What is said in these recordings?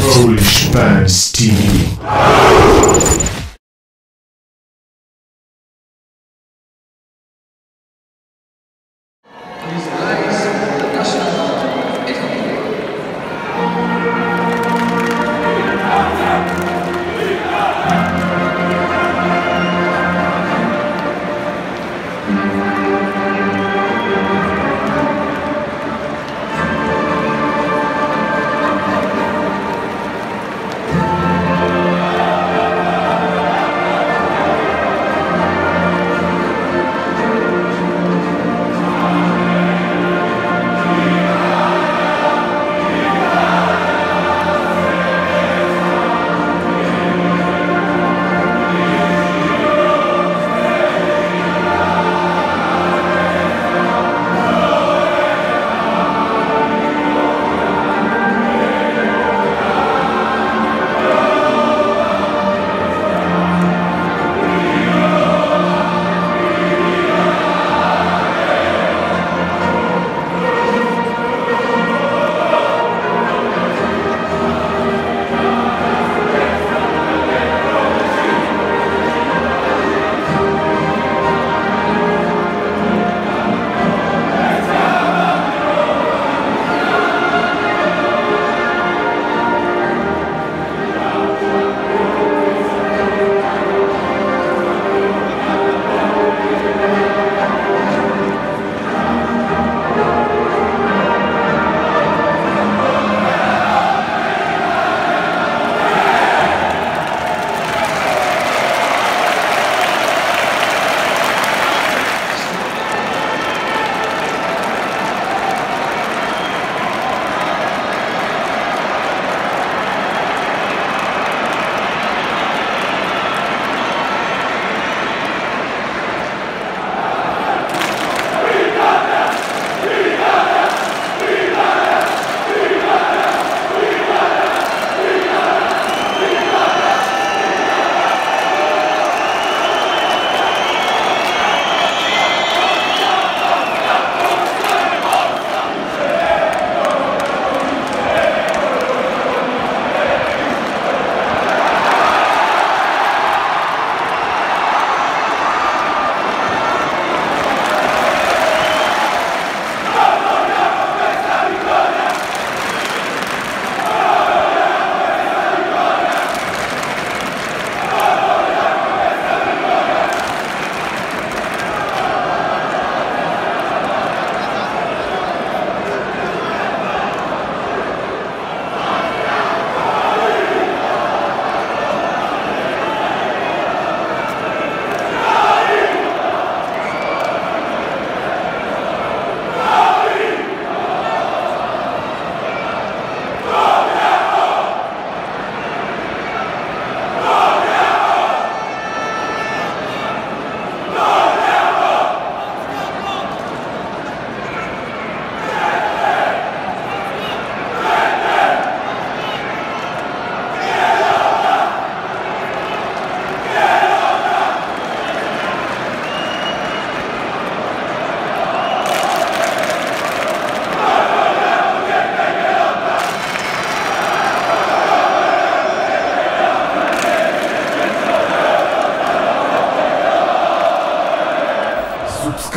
PolishFans TV.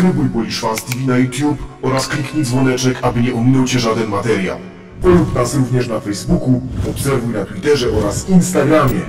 Subskrybuj Poliszwa z TV na YouTube oraz kliknij dzwoneczek, aby nie ominął Cię żaden materiał. Polub nas również na Facebooku, obserwuj na Twitterze oraz Instagramie.